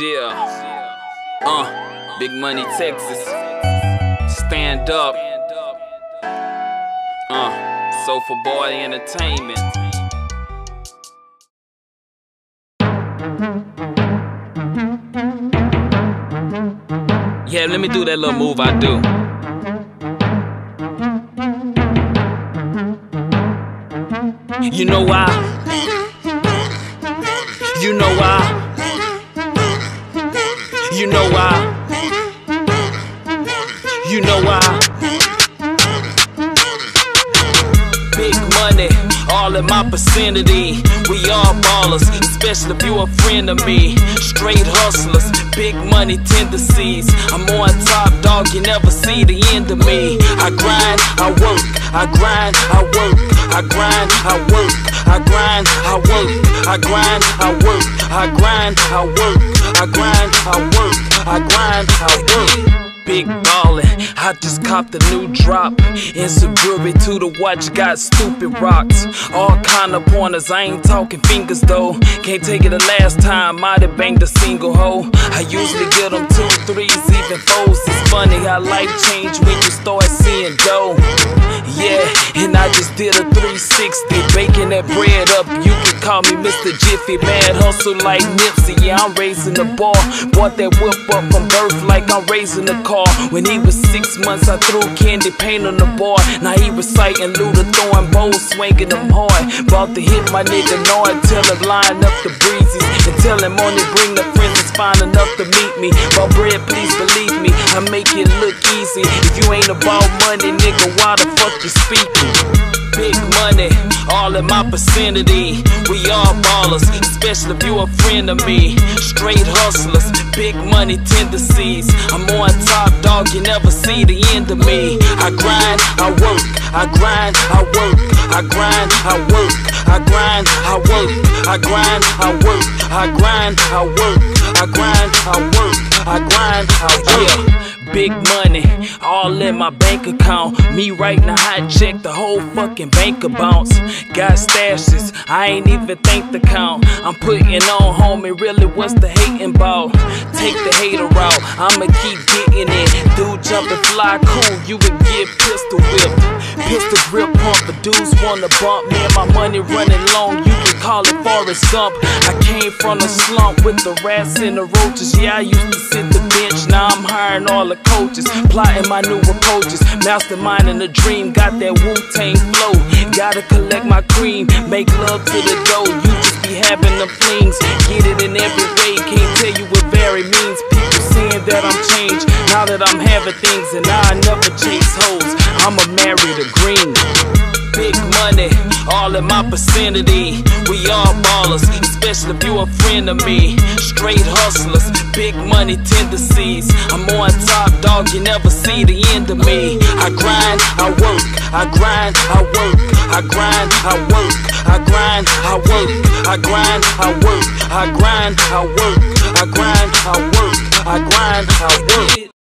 Yeah. Uh, Big Money, Texas. Stand up. Uh, Sofa Boy Entertainment. Yeah, let me do that little move I do. You know why? You know why? You know why? You know why? Big money, all in my vicinity. We all ballers, especially if you a friend of me. Straight hustlers, big money tendencies. I'm on top, dog, you never see the end of me. I grind, I work, I grind, I work, I grind, I work, I grind, I work, I grind, I work, I grind, I work, I grind, I work, I grind, I work. Big ballin', I just copped a new drop. Insecurity to the watch, got stupid rocks. All kind of pointers, I ain't talking fingers though. Can't take it the last time, might have banged a single hoe. I usually get them two, threes, even fours. It's funny how life change when you start seeing dough. Yeah, and I just did a 360, baking that bread up. You can call me Mr. Jiffy, mad hustle like Nipsey. Yeah, I'm raising the bar. Bought that whip up from birth like I'm raising the car. When he was six months, I threw candy paint on the bar. Now he reciting Luther throwing bowls, swinging them hard. About to hit my nigga Nard, tell him line up the breezes. And tell him only bring the friends that's fine enough to meet me. About bread, please believe me, I make it look easy. If you ain't about money, nigga, why the fuck you speaking? Big money, all in my vicinity. We all ballers, especially if you a friend of me. Straight hustlers, big money tendencies. I'm on top, dog, you never see the end of me. I grind, I work, I grind, I work, I grind, I work, I grind, I work, I grind, I work, I grind, I work, I grind, I work, I grind, I work. Big mm-hmm. money, mm-hmm. all in mm-hmm. my bank account. Me writing a hot check, the whole fucking bank a bounce. Got stashes, I ain't even think the count. I'm putting on, homie, really what's the hating about? Take the hater out. I'ma keep getting it. Dude jump jumping fly cool, you would get pistol whipped. Pistol grip pump, the dudes wanna bump. Man, my money running long, you can call it Forrest Gump. I came from the slump with the rats and the roaches. Yeah, I used to sit the bench, now I'm hiring all the coaches. Plotting my new approaches, masterminding the dream. Got that Wu Tang flow, gotta collect my cream. Make love to the dough, you just be having the flings. Get it in every way, that I'm changed, now that I'm having things, and I never chase hoes. I'ma marry the green. Big money, all in my vicinity. We all ballers, especially if you a friend of me. Straight hustlers, big money tendencies. I'm on top, dog, you never see the end of me. I grind, I work, I grind, I work, I grind, I work, I grind, I work, I grind, I work, I grind, I work, I grind, I work, I grind, I work.